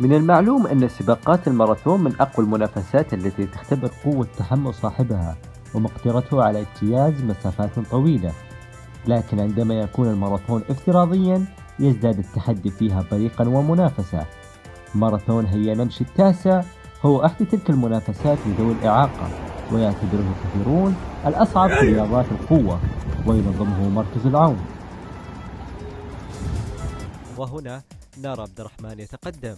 من المعلوم أن سباقات الماراثون من أقوى المنافسات التي تختبر قوة تحمل صاحبها ومقدرته على اجتياز مسافات طويلة. لكن عندما يكون الماراثون افتراضيا يزداد التحدي فيها بريقا ومنافسة. ماراثون هي نمشي التاسع هو أحد تلك المنافسات لذوي الإعاقة ويعتبره كثيرون الأصعب في رياضات القوة وينظمه مركز العون. وهنا نرى عبد الرحمن يتقدم.